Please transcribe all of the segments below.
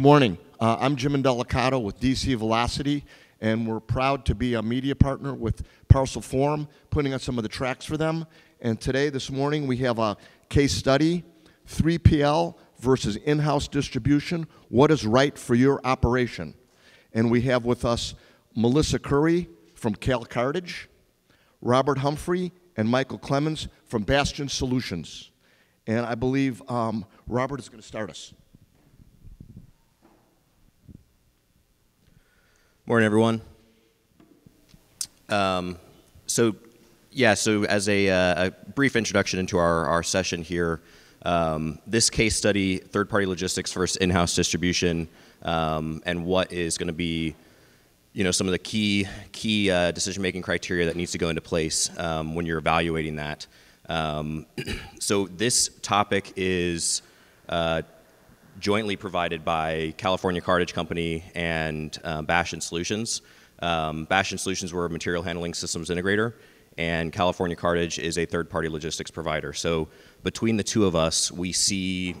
Good morning. Uh, I'm Jim Indelicato with DC Velocity, and we're proud to be a media partner with Parcel Forum, putting on some of the tracks for them. And today, this morning, we have a case study 3PL versus in house distribution. What is right for your operation? And we have with us Melissa Curry from Cal Cartage, Robert Humphry, and Michael Clemens from Bastian Solutions. And I believe um, Robert is going to start us. Morning, everyone. Um, so, yeah, so as a, uh, a, brief introduction into our, our session here, um, this case study, third-party logistics versus in-house distribution, um, and what is going to be, you know, some of the key key uh, decision-making criteria that needs to go into place um, when you're evaluating that. Um, so this topic is uh, jointly provided by California Cartage Company and uh, Bastian Solutions. Um, Bastian Solutions were a material handling systems integrator, and California Cartage is a third-party logistics provider. So between the two of us, we see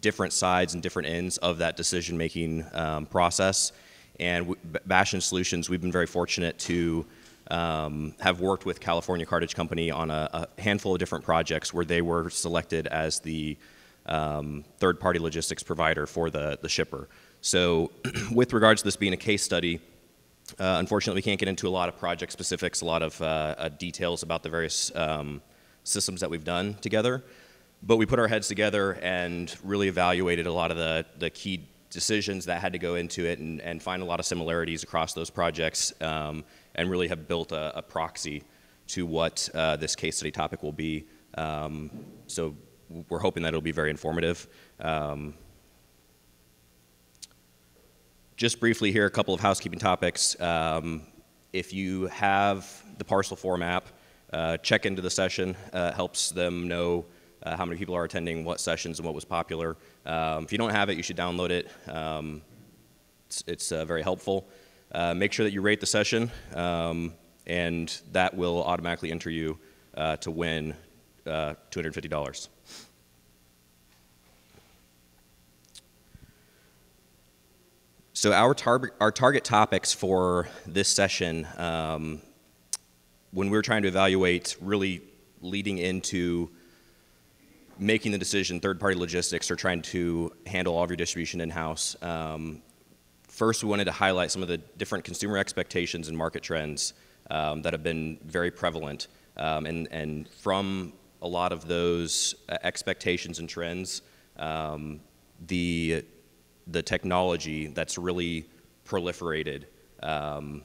different sides and different ends of that decision-making um, process. And Bastian Solutions, we've been very fortunate to um, have worked with California Cartage Company on a, a handful of different projects where they were selected as the um, third-party logistics provider for the, the shipper. So with regards to this being a case study, uh, unfortunately we can't get into a lot of project specifics, a lot of uh, uh, details about the various um, systems that we've done together. But we put our heads together and really evaluated a lot of the, the key decisions that had to go into it and, and find a lot of similarities across those projects um, and really have built a, a proxy to what uh, this case study topic will be. Um, so we're hoping that it'll be very informative. Um, just briefly here, a couple of housekeeping topics. Um, if you have the Parcel Forum app, uh, check into the session. Uh, helps them know uh, how many people are attending, what sessions, and what was popular. Um, if you don't have it, you should download it. Um, it's, it's uh, very helpful. Uh, make sure that you rate the session, um, and that will automatically enter you uh, to win $250. So our, tar our target topics for this session, um, when we are trying to evaluate really leading into making the decision, third-party logistics, or trying to handle all of your distribution in-house, um, first we wanted to highlight some of the different consumer expectations and market trends um, that have been very prevalent. Um, and, and from a lot of those uh, expectations and trends, um, the the technology that's really proliferated um,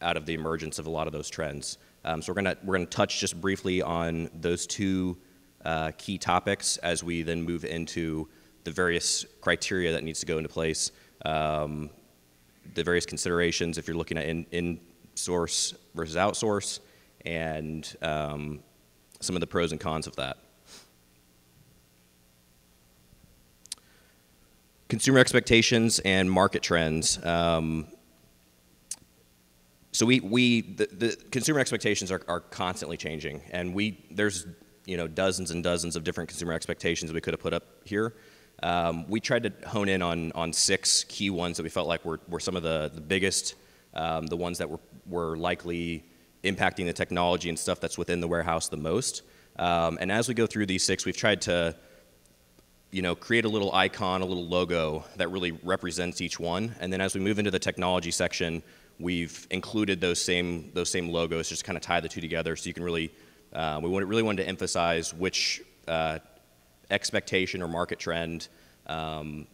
out of the emergence of a lot of those trends. Um, so we're gonna we're gonna touch just briefly on those two uh, key topics as we then move into the various criteria that needs to go into place, um, the various considerations if you're looking at in, in source versus outsource, and um, some of the pros and cons of that. Consumer expectations and market trends. Um, so we, we the, the consumer expectations are, are constantly changing, and we there's you know dozens and dozens of different consumer expectations we could have put up here. Um, we tried to hone in on on six key ones that we felt like were, were some of the, the biggest, um, the ones that were, were likely impacting the technology and stuff that's within the warehouse the most. Um, and as we go through these six, we've tried to you know, create a little icon, a little logo that really represents each one. And then as we move into the technology section, we've included those same those same logos, just kind of tie the two together, so you can really uh, we really wanted to emphasize which uh, expectation or market trend um,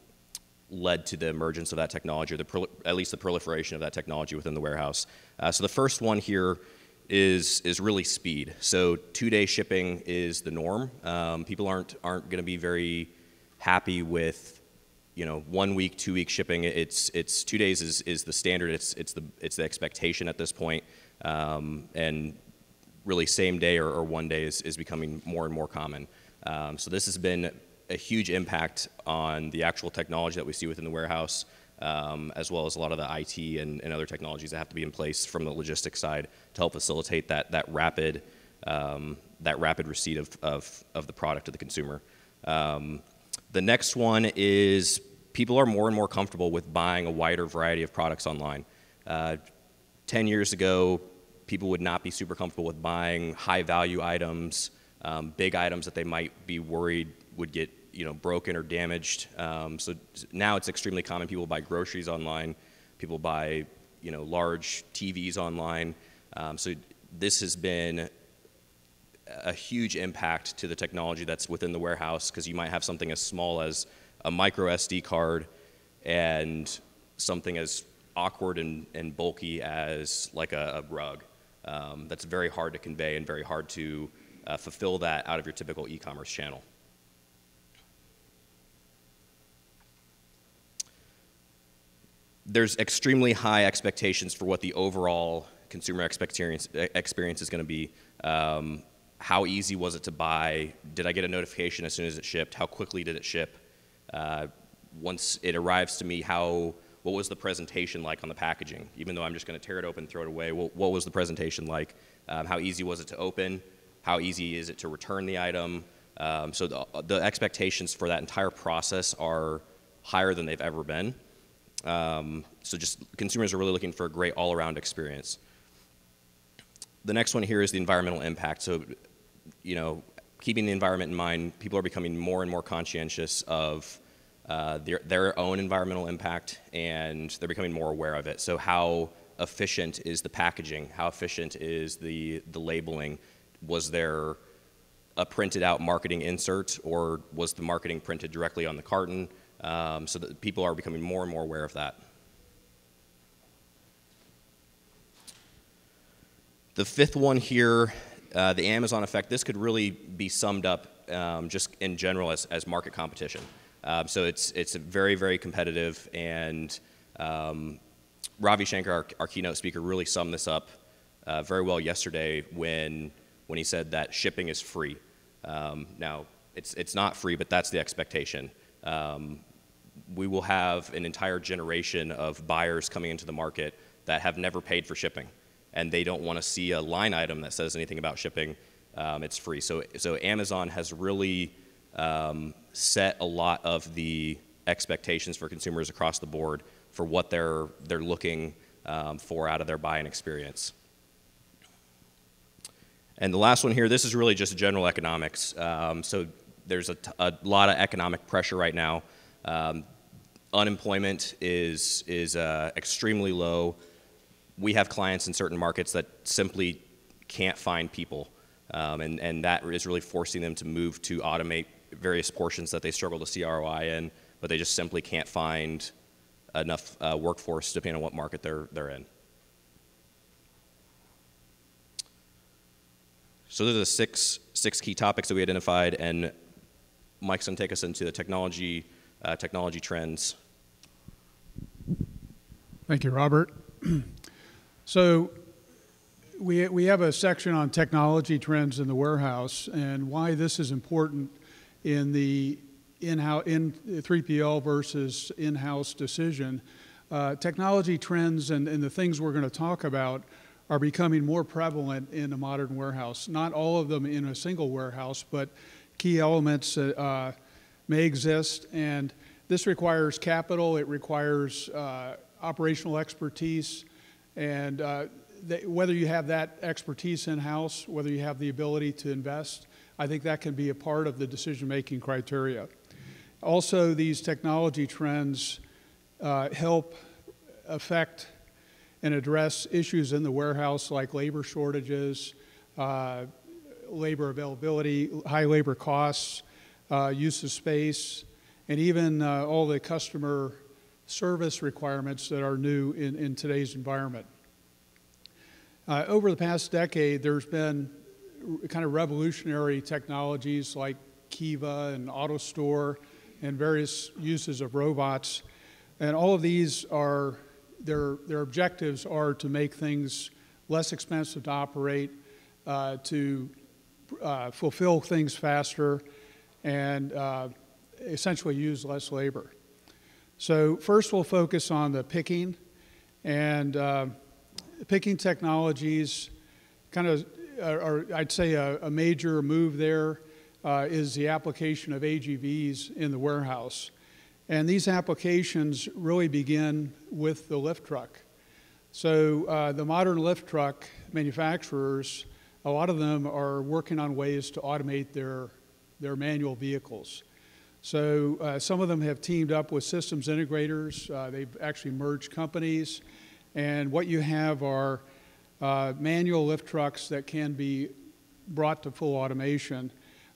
led to the emergence of that technology, or the at least the proliferation of that technology within the warehouse. Uh, so the first one here is is really speed. So two-day shipping is the norm. Um, people aren't aren't going to be very happy with you know one week, two week shipping. It's it's two days is, is the standard. It's it's the it's the expectation at this point. Um, and really same day or, or, one day is, is becoming more and more common. Um, so this has been a huge impact on the actual technology that we see within the warehouse, um, as well as a lot of the IT and, and, other technologies that have to be in place from the logistics side to help facilitate that that rapid um, that rapid receipt of, of, of the product to the consumer. Um, the next one is people are more and more comfortable with buying a wider variety of products online. Uh, 10 years ago, people would not be super comfortable with buying high value items, um, big items that they might be worried would get you know broken or damaged. Um, so now it's extremely common. People buy groceries online. People buy you know large TVs online. Um, so this has been a huge impact to the technology that's within the warehouse because you might have something as small as a micro SD card and something as awkward and, and bulky as like a, a rug. Um, that's very hard to convey and very hard to uh, fulfill that out of your typical e-commerce channel. There's extremely high expectations for what the overall consumer experience, experience is going to be. Um, how easy was it to buy? Did I get a notification as soon as it shipped? How quickly did it ship? Uh, once it arrives to me, how what was the presentation like on the packaging? Even though I'm just going to tear it open, throw it away, what, what was the presentation like? Um, how easy was it to open? How easy is it to return the item? Um, so the, the, expectations for that entire process are higher than they've ever been. Um, so just consumers are really looking for a great all-around experience. The next one here is the environmental impact. So you know, keeping the environment in mind, people are becoming more and more conscientious of uh, their, their own environmental impact and they're becoming more aware of it. So how efficient is the packaging? How efficient is the, the labeling? Was there a printed out marketing insert or was the marketing printed directly on the carton? Um, so that people are becoming more and more aware of that. The fifth one here uh, the Amazon effect, this could really be summed up um, just in general as, as market competition. Um, so it's, it's very, very competitive, and um, Ravi Shankar, our, our, keynote speaker, really summed this up uh, very well yesterday when, when he said that shipping is free. Um, now, it's, it's not free, but that's the expectation. Um, we will have an entire generation of buyers coming into the market that have never paid for shipping and they don't want to see a line item that says anything about shipping, um, it's free. So, so Amazon has really um, set a lot of the expectations for consumers across the board for what they're, they're looking um, for out of their buying experience. And the last one here, this is really just general economics. Um, so there's a, lot of economic pressure right now. Um, unemployment is, is uh, extremely low we have clients in certain markets that simply can't find people. Um, and, and that is really forcing them to move to automate various portions that they struggle to see ROI in, but they just simply can't find enough uh, workforce depending on what market they're, they're in. So those are the six, six key topics that we identified, and Mike's going to take us into the technology, uh, technology trends. Thank you, Robert. So we, we have a section on technology trends in the warehouse and why this is important in the in-house in 3PL versus in-house decision. Uh, technology trends and, and the things we're going to talk about are becoming more prevalent in a modern warehouse. Not all of them in a single warehouse, but key elements uh, may exist. And this requires capital, it requires uh, operational expertise, and uh, whether you have that expertise in house, whether you have the ability to invest, I think that can be a part of the decision making criteria. Also, these technology trends uh, help affect and address issues in the warehouse like labor shortages, uh, labor availability, high labor costs, uh, use of space, and even uh, all the customer service requirements that are new in, in today's environment. Uh, over the past decade, there's been kind of revolutionary technologies like Kiva and AutoStore and various uses of robots. And all of these are, their, their objectives are to make things less expensive to operate, uh, to uh, fulfill things faster, and uh, essentially use less labor. So first we'll focus on the picking, and uh, picking technologies kind of or I'd say a, a major move there uh, is the application of AGVs in the warehouse. And these applications really begin with the lift truck. So uh, the modern lift truck manufacturers, a lot of them are working on ways to automate their, their manual vehicles. So uh, some of them have teamed up with systems integrators. Uh, they've actually merged companies. And what you have are uh, manual lift trucks that can be brought to full automation.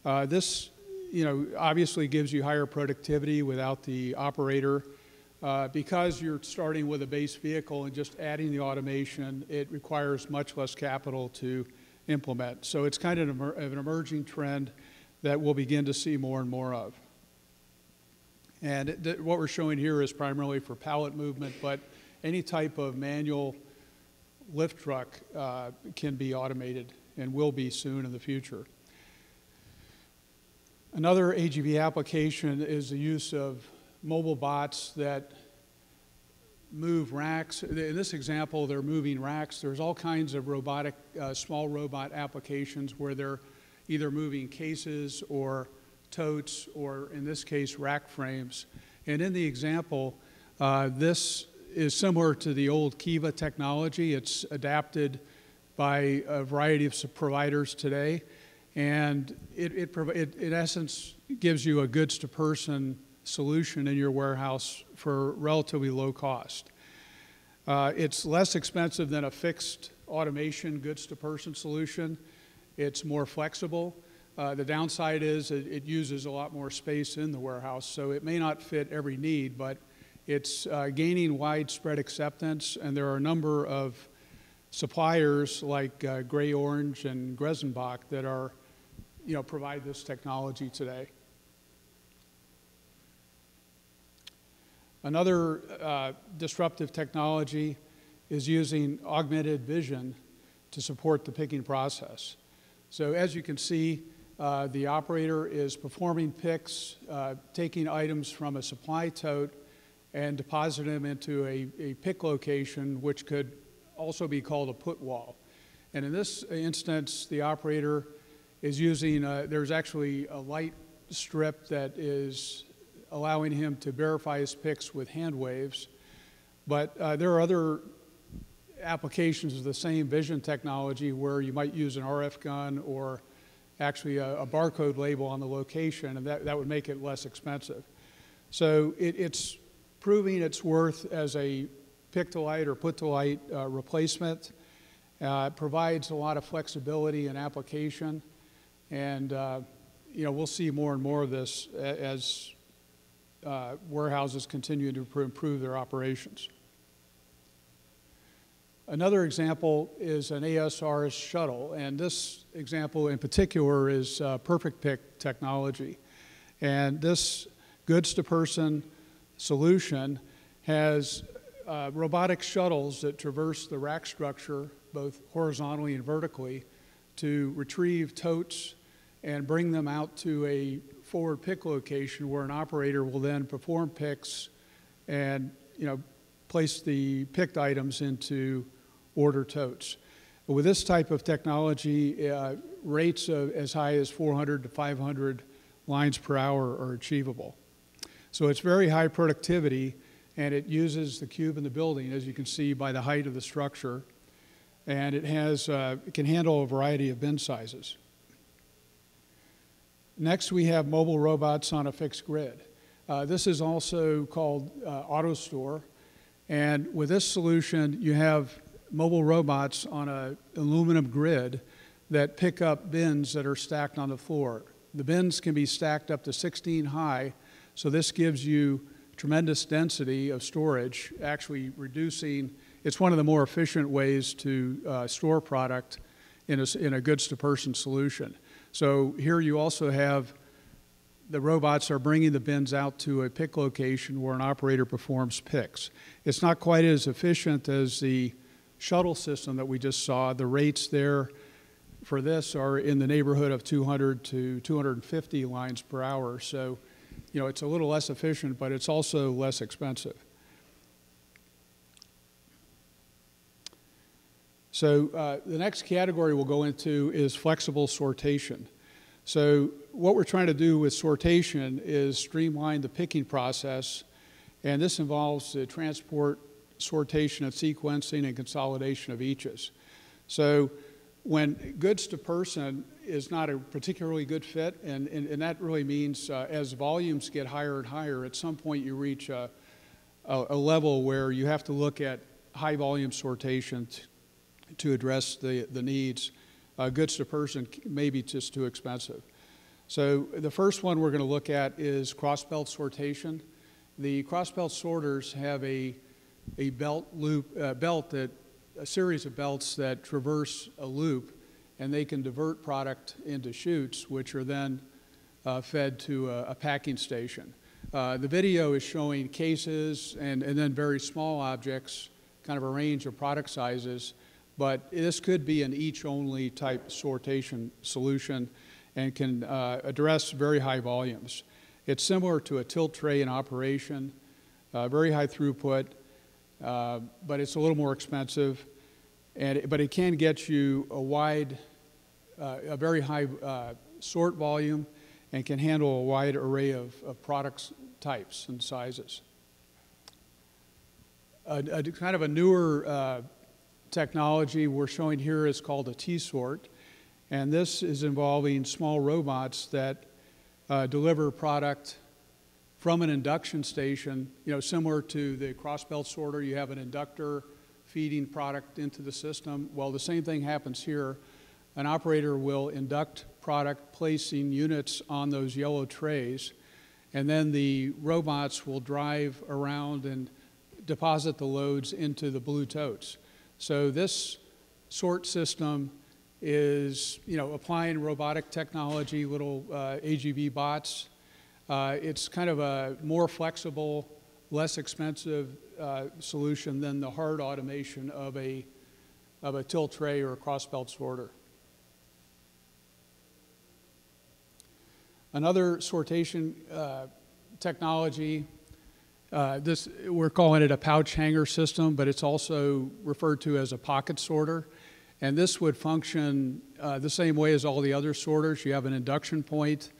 Uh, this, you know, obviously gives you higher productivity without the operator. Uh, because you're starting with a base vehicle and just adding the automation, it requires much less capital to implement. So it's kind of an, emerging trend that we'll begin to see more and more of. And it, what we're showing here is primarily for pallet movement, but any type of manual lift truck uh, can be automated and will be soon in the future. Another AGV application is the use of mobile bots that move racks. In this example, they're moving racks. There's all kinds of robotic, uh, small robot applications where they're either moving cases or totes, or in this case, rack frames. And in the example, uh, this is similar to the old Kiva technology. It's adapted by a variety of providers today. And it, it, it in essence gives you a goods to person solution in your warehouse for relatively low cost. Uh, it's less expensive than a fixed automation goods to person solution. It's more flexible. Uh, the downside is it, it, uses a lot more space in the warehouse, so it may not fit every need, but it's uh, gaining widespread acceptance, and there are a number of suppliers like uh, GreyOrange and Grenzebach that are, you know, provide this technology today. Another uh, disruptive technology is using augmented vision to support the picking process. So as you can see, uh, the operator is performing picks, uh, taking items from a supply tote and depositing them into a, a pick location, which could also be called a put wall. And in this instance, the operator is using, uh, there's actually a light strip that is allowing him to verify his picks with hand waves. But uh, there are other applications of the same vision technology where you might use an RF gun or actually a, a barcode label on the location, and that, that would make it less expensive. So it, it's proving its worth as a pick-to-light or put-to-light uh, replacement. Uh, it provides a lot of flexibility in application, and uh, you know we'll see more and more of this as uh, warehouses continue to improve their operations. Another example is an ASRS shuttle, and this example in particular is uh, Perfect Pick technology. And this goods to person solution has uh, robotic shuttles that traverse the rack structure both horizontally and vertically to retrieve totes and bring them out to a forward pick location where an operator will then perform picks and you know place the picked items into order totes. With this type of technology, uh, rates of as high as 400 to 500 lines per hour are achievable. So it's very high productivity, and it uses the cube in the building, as you can see by the height of the structure, and it has uh, it can handle a variety of bin sizes. Next, we have mobile robots on a fixed grid. Uh, this is also called uh, AutoStore. And with this solution, you have mobile robots on an aluminum grid that pick up bins that are stacked on the floor. The bins can be stacked up to 16 high, so this gives you tremendous density of storage, actually reducing, it's one of the more efficient ways to uh, store product in a, in a goods to person solution. So here you also have the robots are bringing the bins out to a pick location where an operator performs picks. It's not quite as efficient as the shuttle system that we just saw. The rates there for this are in the neighborhood of 200 to 250 lines per hour. So, you know, it's a little less efficient, but it's also less expensive. So uh, the next category we'll go into is flexible sortation. So what we're trying to do with sortation is streamline the picking process, and this involves the transport, sortation, and sequencing and consolidation of eaches. So when goods to person is not a particularly good fit, and, and, and that really means uh, as volumes get higher and higher, at some point you reach a, a, a level where you have to look at high volume sortation to address the, the needs. Uh, goods to person may be just too expensive. So the first one we're going to look at is cross belt sortation. The cross belt sorters have a, a belt loop uh, belt that a series of belts that traverse a loop, and they can divert product into chutes, which are then uh, fed to a, a packing station. Uh, the video is showing cases and, and then very small objects, kind of a range of product sizes, but this could be an each only type sortation solution and can uh, address very high volumes. It's similar to a tilt tray in operation, uh, very high throughput, uh, but it's a little more expensive. And but it can get you a wide, uh, a very high uh, sort volume, and can handle a wide array of, of products types and sizes. A, a kind of a newer uh, technology we're showing here is called a T-sort, and this is involving small robots that uh, deliver product from an induction station, you know, similar to the cross-belt sorter, you have an inductor feeding product into the system. Well, the same thing happens here. An operator will induct product, placing units on those yellow trays, and then the robots will drive around and deposit the loads into the blue totes. So this sort system is, you know, applying robotic technology, little uh, AGV bots. Uh, it's kind of a more flexible, less expensive uh, solution than the hard automation of a, of a tilt tray or a cross belt sorter. Another sortation uh, technology, uh, this, we're calling it a pouch hanger system, but it's also referred to as a pocket sorter. And this would function uh, the same way as all the other sorters. You have an induction point,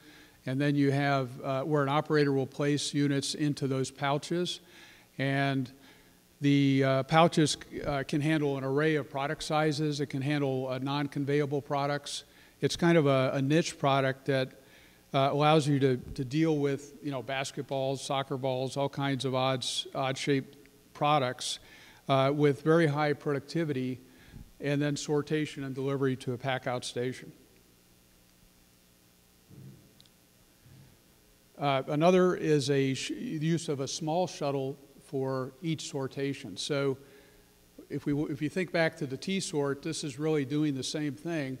and then you have uh, where an operator will place units into those pouches. And the uh, pouches uh, can handle an array of product sizes. It can handle uh, non-conveyable products. It's kind of a, a niche product that uh, allows you to, to deal with, you know, basketballs, soccer balls, all kinds of odds, odd-shaped products uh, with very high productivity, and then sortation and delivery to a pack-out station. Uh, another is a use of a small shuttle for each sortation. So if, we, if you think back to the T-sort, this is really doing the same thing,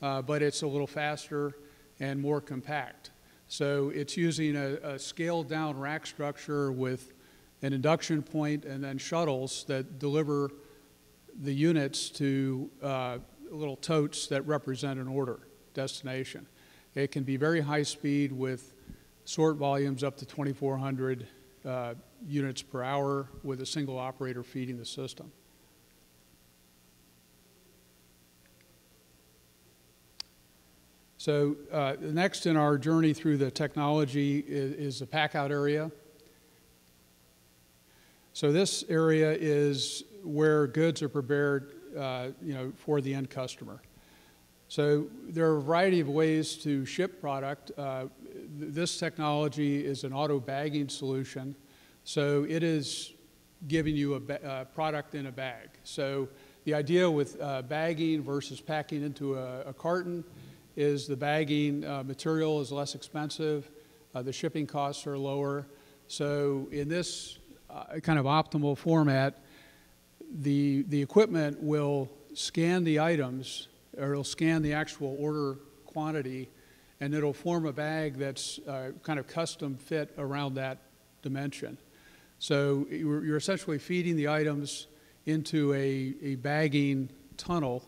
uh, but it's a little faster and more compact. So it's using a, a scaled down rack structure with an induction point and then shuttles that deliver the units to uh, little totes that represent an order destination. It can be very high speed with sort volumes up to 2,400 uh, units per hour with a single operator feeding the system. So uh, next in our journey through the technology is, is the pack-out area. So this area is where goods are prepared, uh, you know, for the end customer. So there are a variety of ways to ship product. Uh, this technology is an auto bagging solution. So it is giving you a uh, product in a bag. So the idea with uh, bagging versus packing into a, a carton is the bagging uh, material is less expensive, uh, the shipping costs are lower. So in this uh, kind of optimal format, the, the equipment will scan the items, or it'll scan the actual order quantity, and it'll form a bag that's uh, kind of custom fit around that dimension. So you're essentially feeding the items into a, a bagging tunnel.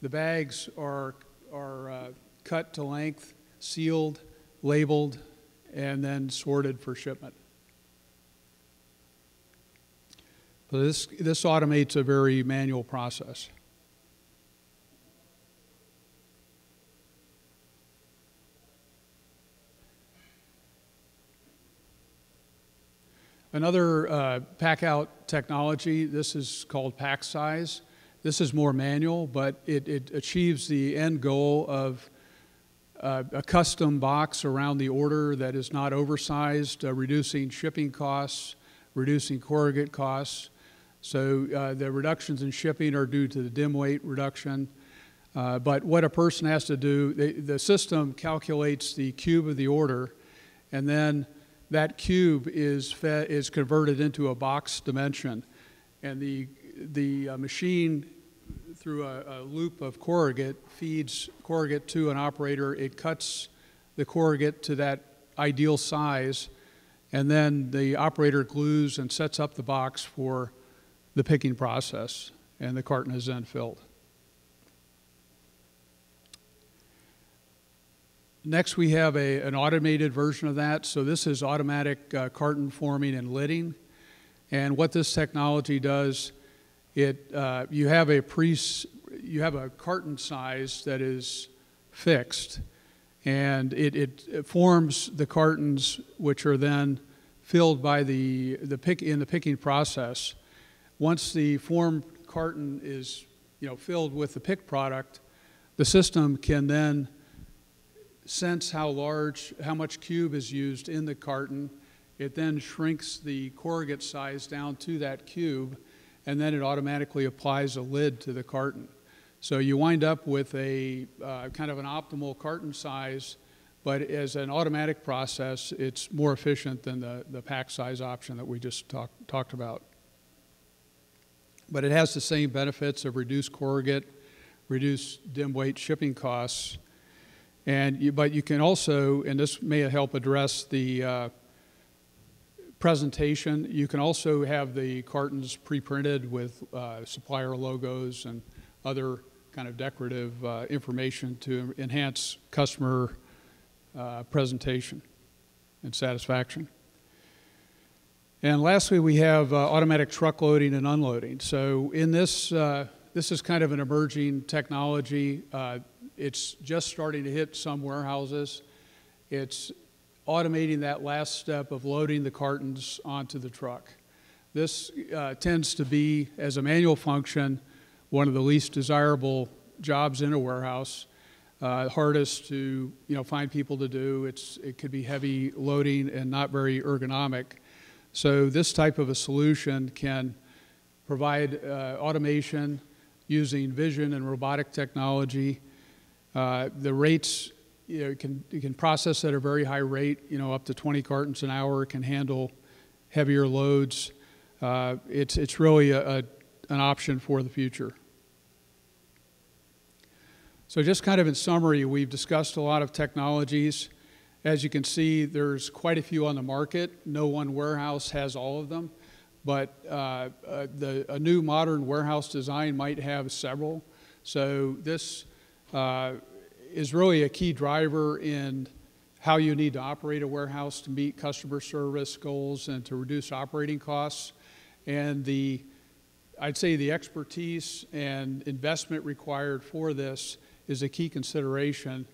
The bags are, are uh, cut to length, sealed, labeled, and then sorted for shipment. So this, this automates a very manual process. Another uh, pack out technology, this is called Packsize. This is more manual, but it, it achieves the end goal of uh, a custom box around the order that is not oversized, uh, reducing shipping costs, reducing corrugate costs. So uh, the reductions in shipping are due to the dim weight reduction. Uh, but what a person has to do, they, the system calculates the cube of the order, and then that cube is, fed, is converted into a box dimension. And the, the uh, machine, through a, a, loop of corrugate, feeds corrugate to an operator. It cuts the corrugate to that ideal size, and then the operator glues and sets up the box for the picking process, and the carton is then filled. Next, we have a, an automated version of that. So this is automatic uh, carton forming and lidding. And what this technology does, it, uh, you, have a pre, you have a carton size that is fixed, and it, it, it forms the cartons, which are then filled by the, the pick, in the picking process. Once the formed carton is you know, filled with the pick product, the system can then sense how large, how much cube is used in the carton. It then shrinks the corrugate size down to that cube, and then it automatically applies a lid to the carton. So you wind up with a uh, kind of an optimal carton size, but as an automatic process, it's more efficient than the, the Packsize option that we just talk, talked about. But it has the same benefits of reduced corrugate, reduced dim weight shipping costs, and you, but you can also, and this may help address the uh, presentation, you can also have the cartons pre-printed with uh, supplier logos and other kind of decorative uh, information to enhance customer uh, presentation and satisfaction. And lastly, we have uh, automatic truck loading and unloading. So in this, uh, this is kind of an emerging technology. It's just starting to hit some warehouses. It's automating that last step of loading the cartons onto the truck. This uh, tends to be, as a manual function, one of the least desirable jobs in a warehouse. Uh, hardest to you know find people to do. It's it could be heavy loading and not very ergonomic. So this type of a solution can provide uh, automation using vision and robotic technology uh, the rates, you know, can, you can process at a very high rate, you know, up to 20 cartons an hour. Can handle heavier loads. Uh, it's, it's really a, a, an option for the future. So just kind of in summary, we've discussed a lot of technologies. As you can see, there's quite a few on the market. No one warehouse has all of them, but uh, uh, the, a new modern warehouse design might have several. So this uh, is really a key driver in how you need to operate a warehouse to meet customer service goals and to reduce operating costs. And the, I'd say the expertise and investment required for this is a key consideration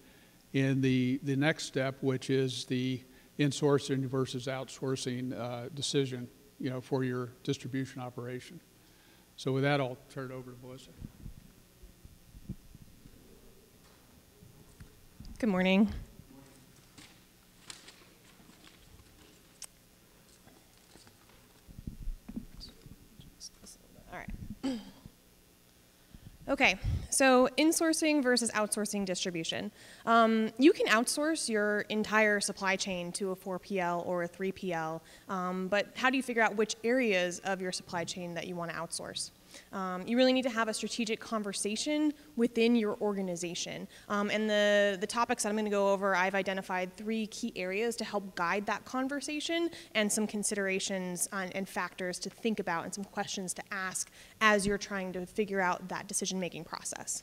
in the, the next step, which is the insourcing versus outsourcing uh, decision, you know, for your distribution operation. So with that, I'll turn it over to Melissa. Good morning. All right. Okay, so insourcing versus outsourcing distribution. Um, you can outsource your entire supply chain to a 4PL or a 3PL, um, but how do you figure out which areas of your supply chain that you want to outsource? Um, you really need to have a strategic conversation within your organization. Um, and the, the topics that I'm going to go over, I've identified three key areas to help guide that conversation and some considerations on, and factors to think about and some questions to ask as you're trying to figure out that decision making process.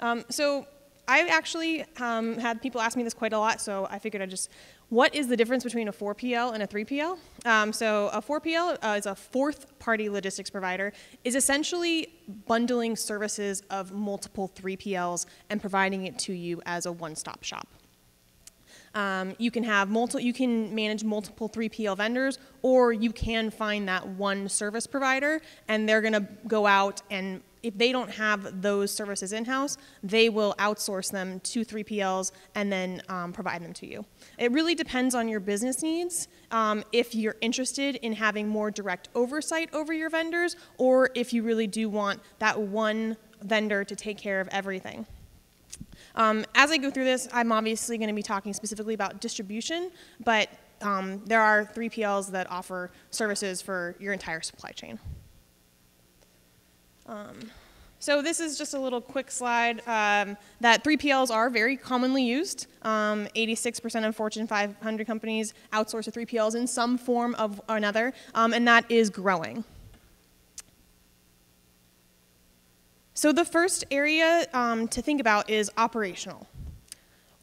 Um, so I actually um, had people ask me this quite a lot, so I figured I'd just what is the difference between a 4PL and a 3PL? Um, so a 4PL uh, is a fourth party logistics provider, is essentially bundling services of multiple 3PLs and providing it to you as a one-stop shop. Um, you can have multiple, you can manage multiple 3PL vendors, or you can find that one service provider and they're going to go out and if they don't have those services in-house, they will outsource them to 3PLs and then um, provide them to you. It really depends on your business needs. Um, if you're interested in having more direct oversight over your vendors, or if you really do want that one vendor to take care of everything. Um, as I go through this, I'm obviously going to be talking specifically about distribution, but um, there are 3PLs that offer services for your entire supply chain. Um, so this is just a little quick slide um, that 3PLs are very commonly used. 86% um, of Fortune 500 companies outsource to 3PLs in some form of another, um, and that is growing. So the first area um, to think about is operational.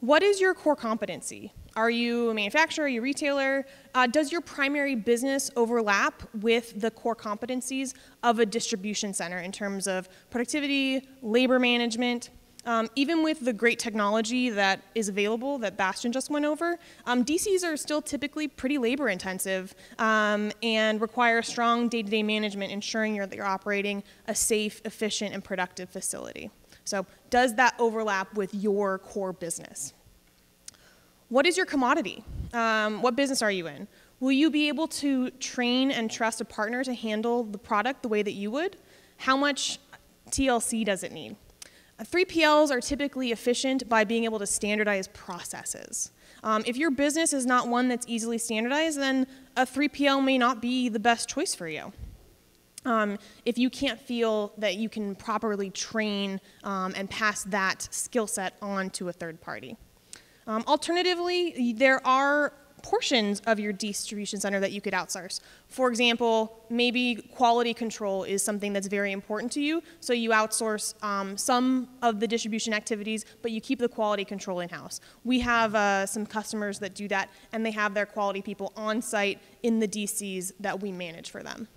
What is your core competency? Are you a manufacturer? Are you a retailer? Uh, does your primary business overlap with the core competencies of a distribution center in terms of productivity, labor management? Um, even with the great technology that is available that Bastian just went over, um, DCs are still typically pretty labor intensive um, and require strong day to day management, ensuring you're, that you're operating a safe, efficient, and productive facility. So, does that overlap with your core business? What is your commodity? Um, what business are you in? Will you be able to train and trust a partner to handle the product the way that you would? How much TLC does it need? 3PLs uh, are typically efficient by being able to standardize processes. Um, if your business is not one that's easily standardized, then a 3PL may not be the best choice for you. Um, if you can't feel that you can properly train um, and pass that skill set on to a third party. Um, alternatively, there are portions of your distribution center that you could outsource. For example, maybe quality control is something that's very important to you, so you outsource um, some of the distribution activities, but you keep the quality control in-house. We have uh, some customers that do that, and they have their quality people on site in the DCs that we manage for them.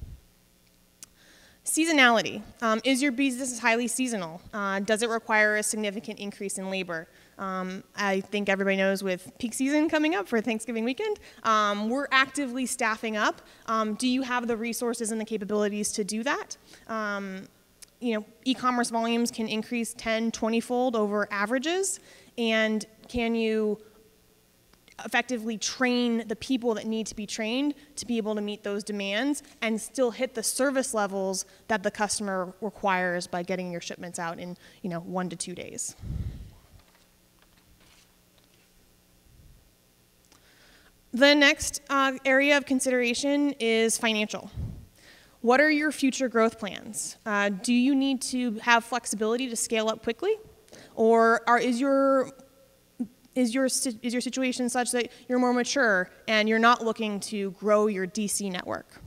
Seasonality. Um, is your business highly seasonal? Uh, does it require a significant increase in labor? Um, I think everybody knows with peak season coming up for Thanksgiving weekend, um, we're actively staffing up. Um, do you have the resources and the capabilities to do that? Um, you know, e-commerce volumes can increase 10, 20 fold over averages, and can you effectively train the people that need to be trained to be able to meet those demands and still hit the service levels that the customer requires by getting your shipments out in you know one to two days. The next uh, area of consideration is financial. What are your future growth plans? Uh, do you need to have flexibility to scale up quickly? Or are, is your is your, is your situation such that you're more mature and you're not looking to grow your DC network?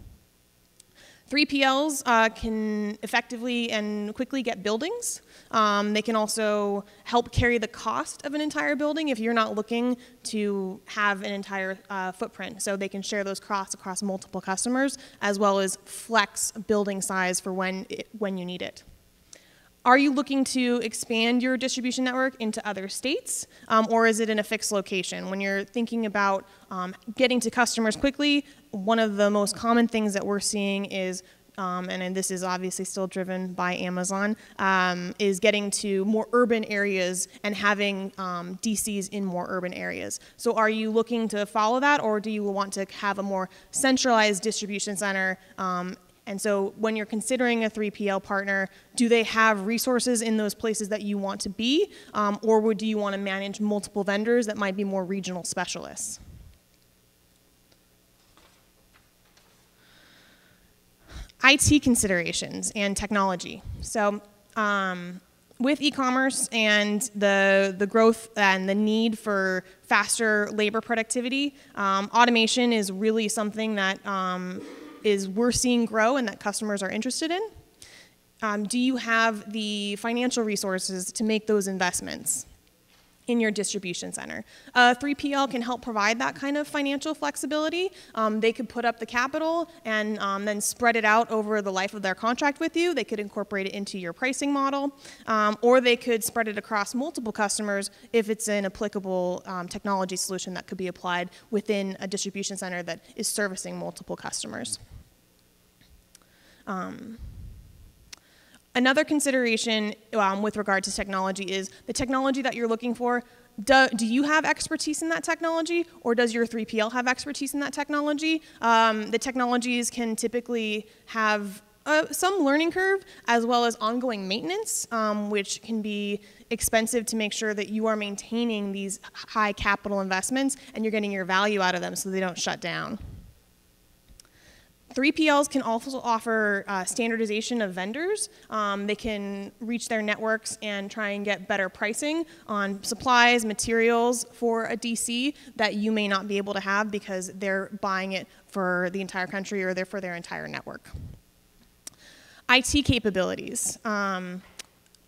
3PLs uh, can effectively and quickly get buildings. Um, they can also help carry the cost of an entire building if you're not looking to have an entire uh, footprint. So they can share those costs across multiple customers as well as flex building size for when, it, when you need it. Are you looking to expand your distribution network into other states, um, or is it in a fixed location? When you're thinking about um, getting to customers quickly, one of the most common things that we're seeing is um, and, and, this is obviously still driven by Amazon, um, is getting to more urban areas and having um, DCs in more urban areas. So are you looking to follow that, or do you want to have a more centralized distribution center um, and so when you're considering a 3PL partner, do they have resources in those places that you want to be? Um, or would, do you want to manage multiple vendors that might be more regional specialists? IT considerations and technology. So um, with e-commerce and the, the growth and the need for faster labor productivity, um, automation is really something that um, is we're seeing grow and that customers are interested in? Um, do you have the financial resources to make those investments? In your distribution center. Uh, 3PL can help provide that kind of financial flexibility. Um, they could put up the capital and um, then spread it out over the life of their contract with you. They could incorporate it into your pricing model, um, or they could spread it across multiple customers if it's an applicable um, technology solution that could be applied within a distribution center that is servicing multiple customers. Another consideration um, with regard to technology is the technology that you're looking for. Do, do, you have expertise in that technology, or does your 3PL have expertise in that technology? Um, the technologies can typically have uh, some learning curve as well as ongoing maintenance, um, which can be expensive to make sure that you are maintaining these high capital investments and you're getting your value out of them so they don't shut down. 3PLs can also offer uh, standardization of vendors. Um, they can reach their networks and try and get better pricing on supplies, materials for a DC that you may not be able to have because they're buying it for the entire country or they're for their entire network. IT capabilities. Um,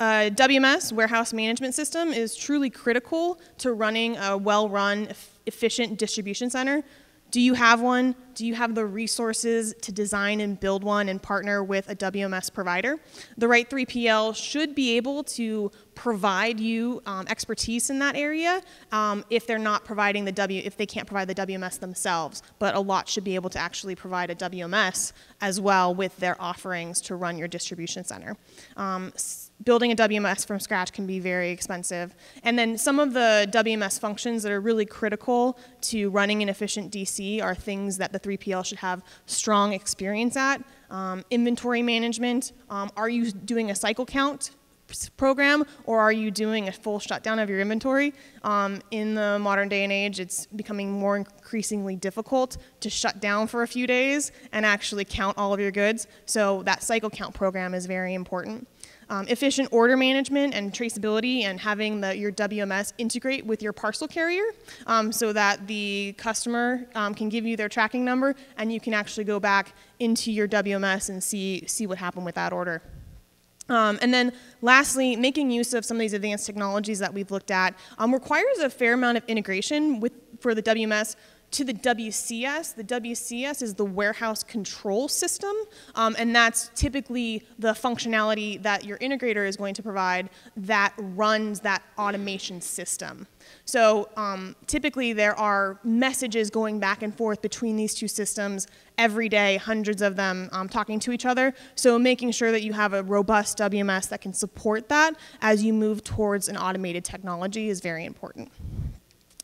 a WMS, warehouse management system, is truly critical to running a well-run, efficient distribution center do you have one? Do you have the resources to design and build one and partner with a WMS provider? The right 3PL should be able to provide you um, expertise in that area um, if they're not providing the W, if they can't provide the WMS themselves. But a lot should be able to actually provide a WMS as well with their offerings to run your distribution center. Um, building a WMS from scratch can be very expensive. And then some of the WMS functions that are really critical to running an efficient DC are things that the 3PL should have strong experience at. Um, inventory management, um, are you doing a cycle count program or are you doing a full shutdown of your inventory? Um, in the modern day and age, it's becoming more increasingly difficult to shut down for a few days and actually count all of your goods. So that cycle count program is very important. Um, efficient order management and traceability and having the, your WMS integrate with your parcel carrier um, so that the customer um, can give you their tracking number and you can actually go back into your WMS and see, see what happened with that order. Um, and then lastly, making use of some of these advanced technologies that we've looked at um, requires a fair amount of integration with, for the WMS to the WCS. The WCS is the warehouse control system, um, and that's typically the functionality that your integrator is going to provide that runs that automation system. So um, typically there are messages going back and forth between these two systems every day, hundreds of them um, talking to each other. So making sure that you have a robust WMS that can support that as you move towards an automated technology is very important.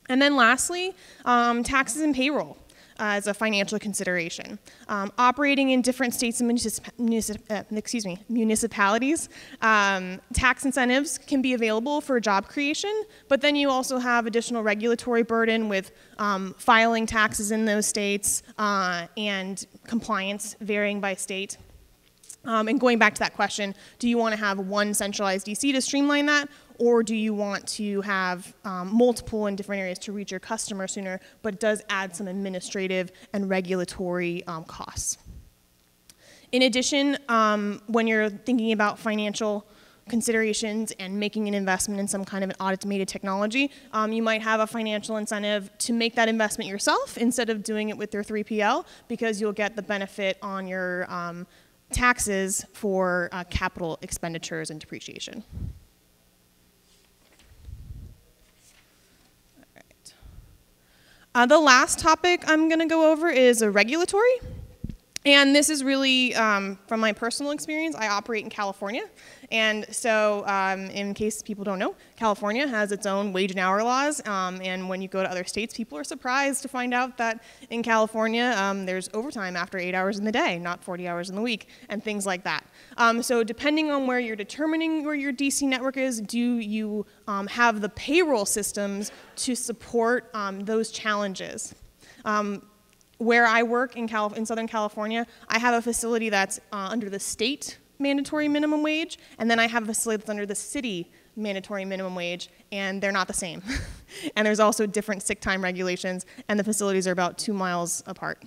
And then lastly, um, taxes and payroll. Uh, as a financial consideration. Um, operating in different states and municip uh, excuse me, municipalities, um, tax incentives can be available for job creation, but then you also have additional regulatory burden with um, filing taxes in those states uh, and compliance varying by state. Um, and going back to that question, do you want to have one centralized DC to streamline that, or do you want to have um, multiple in different areas to reach your customer sooner, but it does add some administrative and regulatory um, costs. In addition, um, when you're thinking about financial considerations and making an investment in some kind of an automated technology, um, you might have a financial incentive to make that investment yourself instead of doing it with your 3PL because you'll get the benefit on your um, taxes for uh, capital expenditures and depreciation. Uh, the last topic I'm going to go over is a regulatory. And this is really, um, from my personal experience, I operate in California. And so, um, in case people don't know, California has its own wage and hour laws. Um, and when you go to other states, people are surprised to find out that in California, um, there's overtime after eight hours in the day, not 40 hours in the week, and things like that. Um, so, depending on where you're determining where your DC network is, do you um, have the payroll systems to support those challenges? Um, where I work in, Calif in Southern California, I have a facility that's uh, under the state mandatory minimum wage, and then I have a facility that's under the city mandatory minimum wage, and they're not the same. and there's also different sick time regulations, and the facilities are about two miles apart.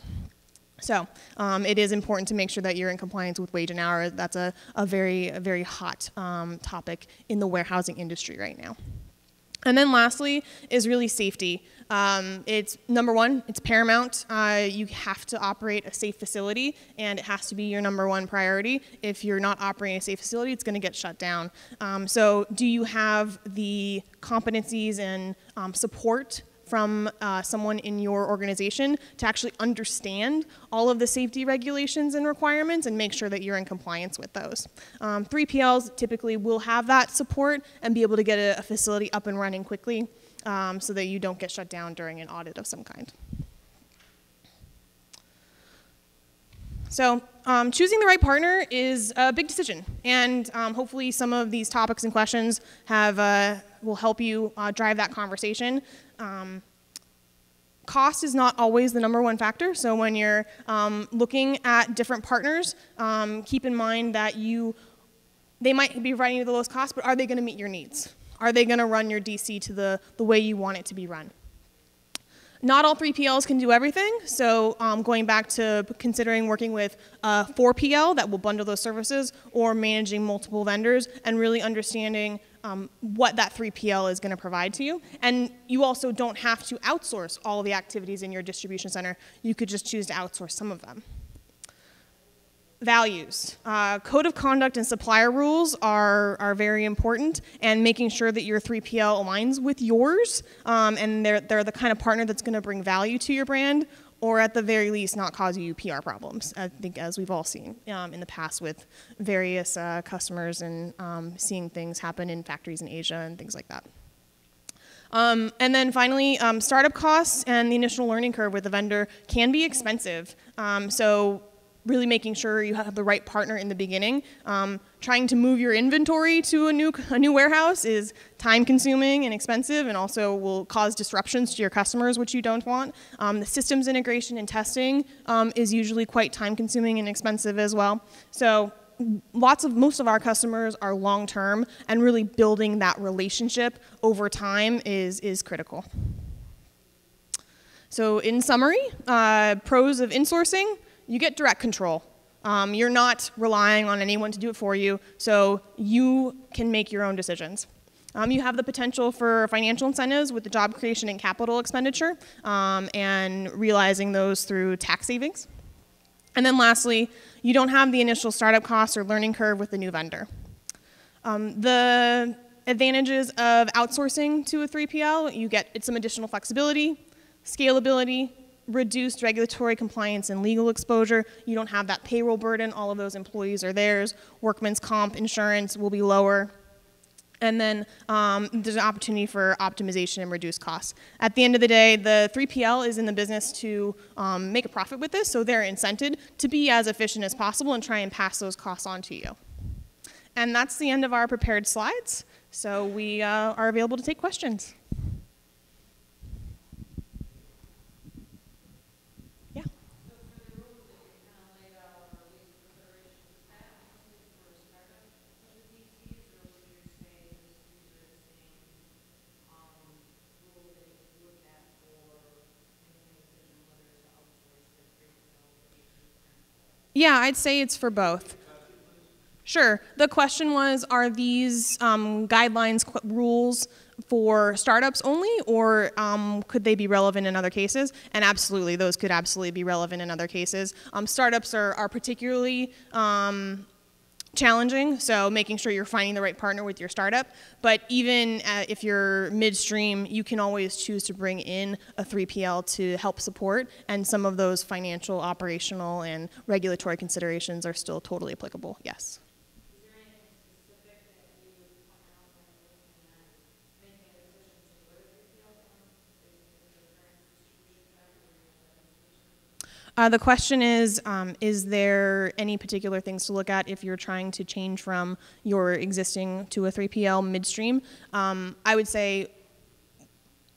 So um, it is important to make sure that you're in compliance with wage and hour. That's a, a very, a very hot um, topic in the warehousing industry right now. And then lastly is really safety. Um, it's number one, it's paramount. Uh, you have to operate a safe facility, and it has to be your number one priority. If you're not operating a safe facility, it's going to get shut down. Um, so, do you have the competencies and um, support from uh, someone in your organization to actually understand all of the safety regulations and requirements and make sure that you're in compliance with those. Um, 3PLs typically will have that support and be able to get a, a facility up and running quickly um, so that you don't get shut down during an audit of some kind. So, um, choosing the right partner is a big decision, and um, hopefully, some of these topics and questions have uh, will help you uh, drive that conversation. Um, cost is not always the number one factor. So when you're um, looking at different partners, um, keep in mind that you they might be running you the lowest cost, but are they going to meet your needs? Are they going to run your DC to the, the way you want it to be run? Not all 3PLs can do everything, so um, going back to considering working with a 4PL that will bundle those services or managing multiple vendors and really understanding um, what that 3PL is going to provide to you. And you also don't have to outsource all the activities in your distribution center. You could just choose to outsource some of them. Values. Uh, code of conduct and supplier rules are, are very important, and making sure that your 3PL aligns with yours um, and they're, they're the kind of partner that's going to bring value to your brand or at the very least not cause you PR problems. I think as we've all seen um, in the past with various uh, customers and um, seeing things happen in factories in Asia and things like that. Um, and then finally, um, startup costs and the initial learning curve with a vendor can be expensive. Um, so really making sure you have the right partner in the beginning. Um, trying to move your inventory to a new, a new warehouse is time consuming and expensive and also will cause disruptions to your customers, which you don't want. Um, the systems integration and testing um, is usually quite time consuming and expensive as well. So lots of most of our customers are long term and really building that relationship over time is, is critical. So in summary, uh, pros of insourcing, you get direct control. Um, you're not relying on anyone to do it for you, so you can make your own decisions. Um, you have the potential for financial incentives with the job creation and capital expenditure, um, and realizing those through tax savings. And then lastly, you don't have the initial startup costs or learning curve with the new vendor. Um, the advantages of outsourcing to a 3PL, you get some additional flexibility, scalability, reduced regulatory compliance and legal exposure. You don't have that payroll burden. All of those employees are theirs. Workman's comp insurance will be lower. And then um, there's an opportunity for optimization and reduced costs. At the end of the day, the 3PL is in the business to um, make a profit with this, so they're incented to be as efficient as possible and try and pass those costs on to you. And that's the end of our prepared slides. So we uh, are available to take questions. Yeah, I'd say it's for both. Sure. The question was Are these um, guidelines, rules for startups only, or um, could they be relevant in other cases? And absolutely, those could absolutely be relevant in other cases. Um, startups are, are particularly um, challenging, so making sure you're finding the right partner with your startup. But even uh, if you're midstream, you can always choose to bring in a 3PL to help support, and some of those financial, operational, and regulatory considerations are still totally applicable, yes. Uh, the question is, um, is there any particular things to look at if you're trying to change from your existing to a 3PL midstream? Um, I would say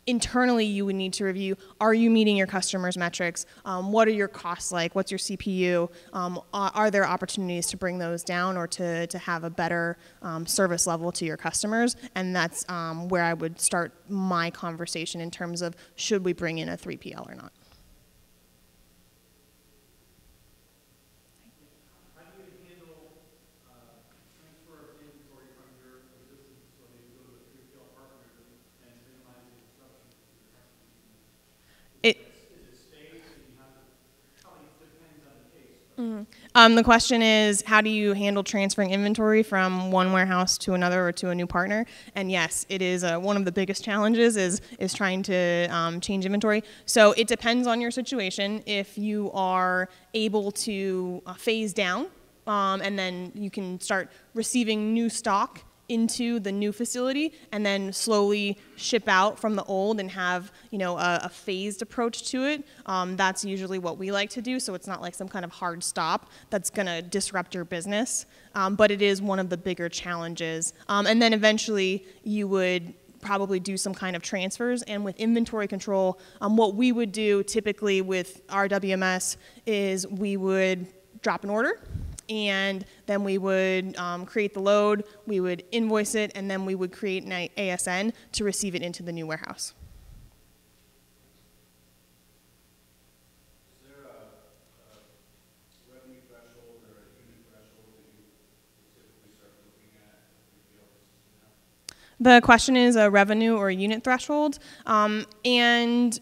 internally you would need to review, are you meeting your customers' metrics? Um, what are your costs like? What's your CPU? Um, are there opportunities to bring those down or to, to have a better um, service level to your customers? And that's um, where I would start my conversation in terms of should we bring in a 3PL or not. Um, the question is, how do you handle transferring inventory from one warehouse to another or to a new partner? And yes, it is uh, one of the biggest challenges is is trying to um, change inventory. So it depends on your situation. If you are able to uh, phase down, um, and then you can start receiving new stock into the new facility and then slowly ship out from the old and have you know a, a phased approach to it um, that's usually what we like to do so it's not like some kind of hard stop that's going to disrupt your business um, but it is one of the bigger challenges um, and then eventually you would probably do some kind of transfers. And with inventory control, um, what we would do typically with our WMS is we would drop an order and then we would um, create the load, we would invoice it, and then we would create an ASN to receive it into the new warehouse. The question is a revenue or a unit threshold. Um, and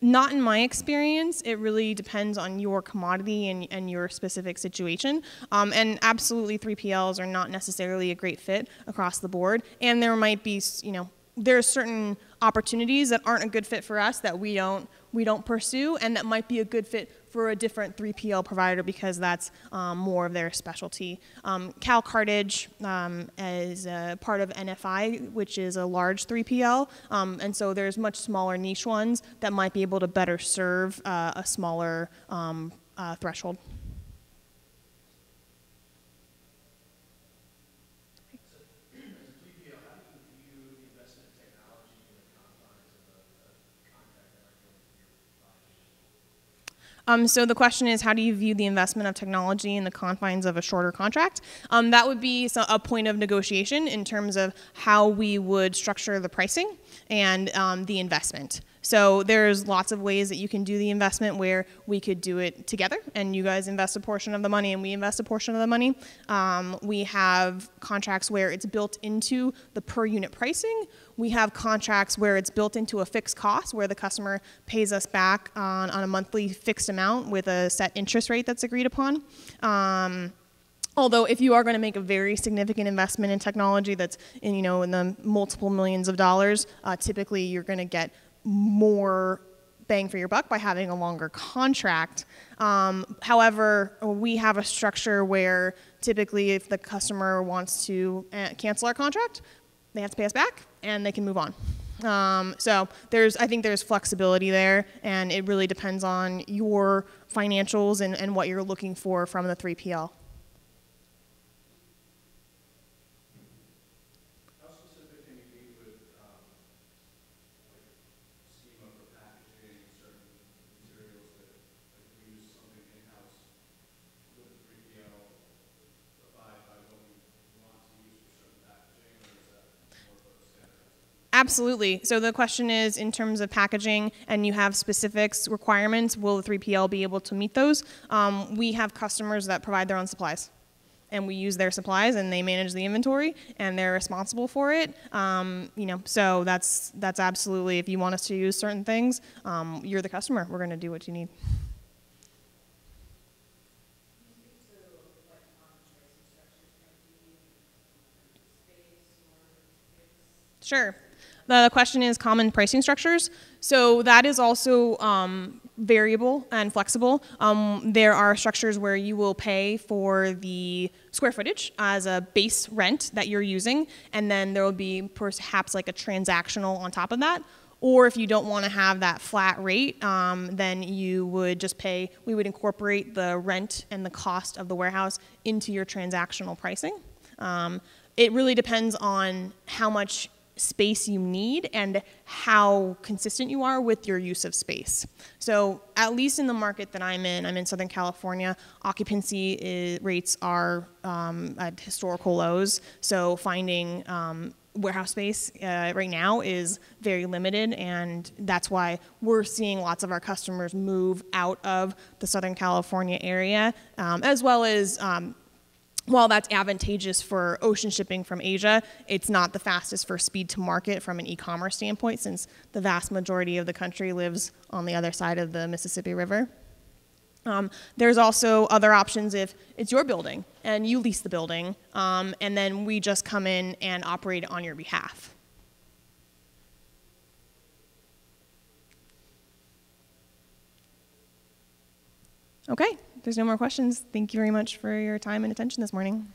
not in my experience. It really depends on your commodity and, and your specific situation. Um, and absolutely, 3PLs are not necessarily a great fit across the board. And there might be, you know, there are certain opportunities that aren't a good fit for us that we don't we don't pursue, and that might be a good fit for a different 3PL provider because that's um, more of their specialty. Um, Cal Cartage um, is part of NFI, which is a large 3PL, um, and so there's much smaller niche ones that might be able to better serve uh, a smaller um, uh, threshold. Um, so the question is, how do you view the investment of technology in the confines of a shorter contract? Um, that would be a point of negotiation in terms of how we would structure the pricing and um, the investment. So there's lots of ways that you can do the investment where we could do it together and you guys invest a portion of the money and we invest a portion of the money. Um, we have contracts where it's built into the per unit pricing. We have contracts where it's built into a fixed cost where the customer pays us back on, on a monthly fixed amount with a set interest rate that's agreed upon. Um, Although if you are going to make a very significant investment in technology that's in, you know, in the multiple millions of dollars, uh, typically you're going to get more bang for your buck by having a longer contract. Um, however, we have a structure where typically if the customer wants to uh, cancel our contract, they have to pay us back and they can move on. Um, so there's, I think there's flexibility there, and it really depends on your financials and, and what you're looking for from the 3PL. Absolutely. So the question is, in terms of packaging, and you have specifics requirements, will the 3PL be able to meet those? Um, we have customers that provide their own supplies, and we use their supplies, and they manage the inventory, and they're responsible for it. Um, you know, so that's that's absolutely. If you want us to use certain things, um, you're the customer. We're going to do what you need. Sure. The question is common pricing structures. So that is also um, variable and flexible. Um, there are structures where you will pay for the square footage as a base rent that you're using, and then there will be perhaps like a transactional on top of that. Or if you don't want to have that flat rate, um, then you would just pay, we would incorporate the rent and the cost of the warehouse into your transactional pricing. Um, it really depends on how much space you need and how consistent you are with your use of space. So at least in the market that I'm in, I'm in Southern California, occupancy is, rates are um, at historical lows. So finding um, warehouse space uh, right now is very limited and that's why we're seeing lots of our customers move out of the Southern California area um, as well as um, while that's advantageous for ocean shipping from Asia, it's not the fastest for speed to market from an e-commerce standpoint since the vast majority of the country lives on the other side of the Mississippi River. Um, there's also other options if it's your building and you lease the building, um, and then we just come in and operate on your behalf. Okay, there's no more questions. Thank you very much for your time and attention this morning.